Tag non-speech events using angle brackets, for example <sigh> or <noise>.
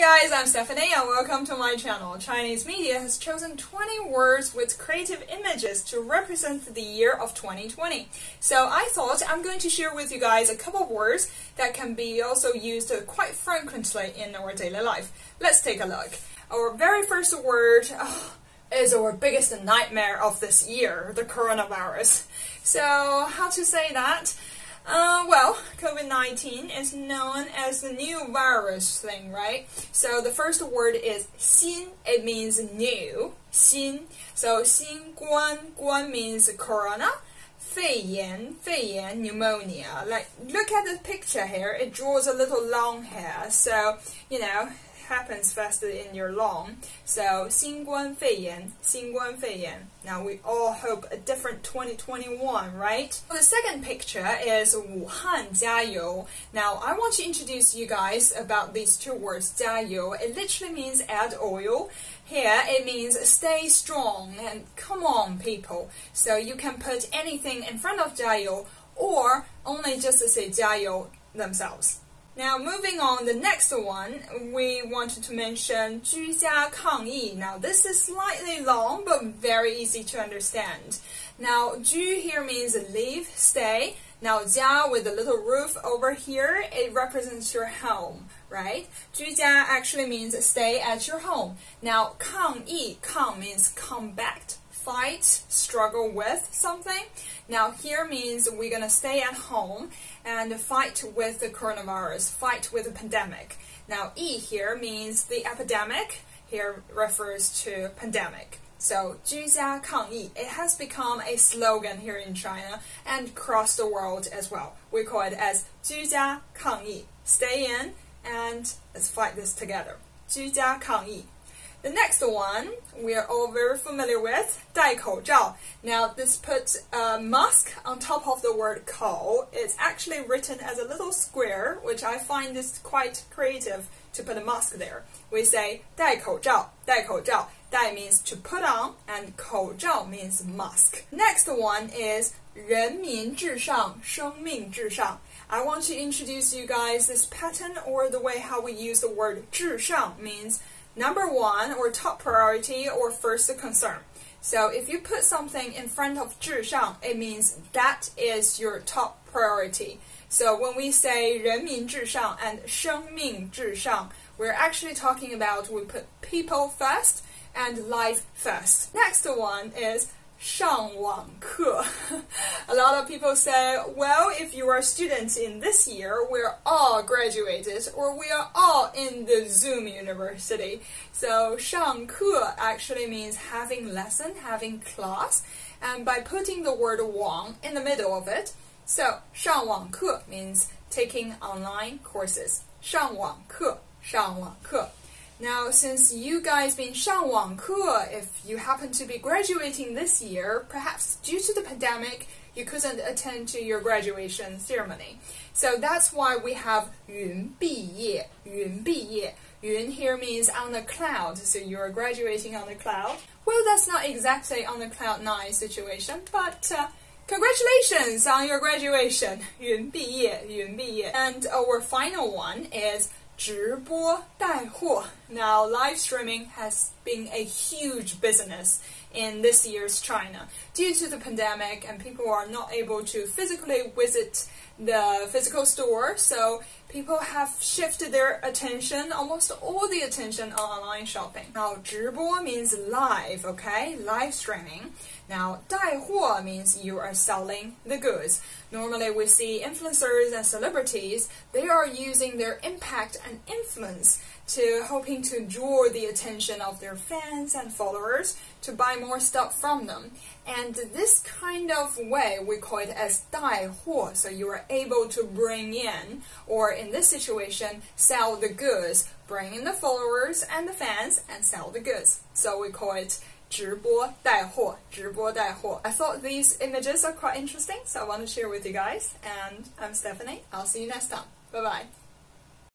Hi guys, I'm Stephanie and welcome to my channel. Chinese media has chosen 20 words with creative images to represent the year of 2020. So I thought I'm going to share with you guys a couple of words that can be also used quite frequently in our daily life. Let's take a look. Our very first word oh, is our biggest nightmare of this year, the coronavirus. So how to say that? Uh, well, COVID-19 is known as the new virus thing, right? So the first word is 新, it means new, 新. So 新冠, guan means corona, 肺炎,肺炎, pneumonia. Like, look at the picture here, it draws a little long hair, so, you know, happens faster in your lung. So 新冠肺炎,新冠肺炎. Now we all hope a different 2021, right? The second picture is 武汉加油. Now I want to introduce you guys about these two words 加油. It literally means add oil. Here it means stay strong and come on people. So you can put anything in front of 加油 or only just to say 加油 themselves. Now, moving on, the next one, we wanted to mention 居家抗疫. Now, this is slightly long, but very easy to understand. Now, 居 here means live, stay. Now, 家 with a little roof over here, it represents your home, right? 居家 actually means stay at your home. Now, 抗疫, 抗 means combat fight, struggle with something. Now, here means we're going to stay at home and fight with the coronavirus, fight with the pandemic. Now, E here means the epidemic, here refers to pandemic. So, 居家抗疫, it has become a slogan here in China and across the world as well. We call it as 居家抗疫, stay in and let's fight this together. 居家抗疫. The next one we are all very familiar with, 戴口罩. Now this puts a mask on top of the word 口. It's actually written as a little square, which I find is quite creative to put a mask there. We say 戴口罩,戴口罩. Dai means to put on and 口罩 means mask. Next one is 人民至上,生命至上. I want to introduce you guys this pattern or the way how we use the word 至上 means number one or top priority or first concern. So if you put something in front of 至上, it means that is your top priority. So when we say 人民至上 and 生命至上, we're actually talking about we put people first and life first. Next one is 上网课. A <laughs> lot of people say, well, if you are students in this year, we're all graduated or we are all in the Zoom university. So 上课 actually means having lesson, having class, and by putting the word 网 in the middle of it, so 上网课 means taking online courses. 上网课,上网课. Now, since you guys been 上网课, if you happen to be graduating this year, perhaps due to the pandemic, you couldn't attend to your graduation ceremony. So that's why we have 云毕业,云毕业. Yun here means on the cloud, so you're graduating on the cloud. Well, that's not exactly on the cloud nine situation, but uh, congratulations on your graduation. 云毕业,云毕业. And our final one is 直播带货. Now, live streaming has been a huge business in this year's China due to the pandemic, and people are not able to physically visit the physical store, so people have shifted their attention, almost all the attention on online shopping. Now, 直播 means live, okay? Live streaming. Now, 带货 means you are selling the goods. Normally, we see influencers and celebrities, they are using their impact and influence to hoping to draw the attention of their fans and followers to buy more stuff from them. And this kind of way, we call it as 带货. So you are able to bring in, or in this situation, sell the goods, bring in the followers and the fans, and sell the goods. So we call it 直播带货,直播带货. I thought these images are quite interesting, so I want to share with you guys. And I'm Stephanie. I'll see you next time. Bye bye.